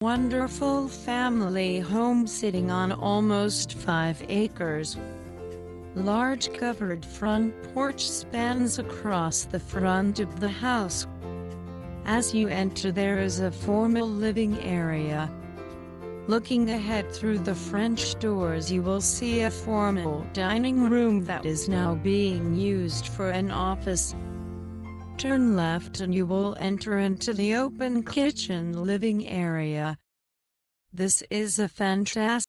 wonderful family home sitting on almost 5 acres. Large covered front porch spans across the front of the house. As you enter there is a formal living area. Looking ahead through the French doors you will see a formal dining room that is now being used for an office. Turn left and you will enter into the open kitchen living area. This is a fantastic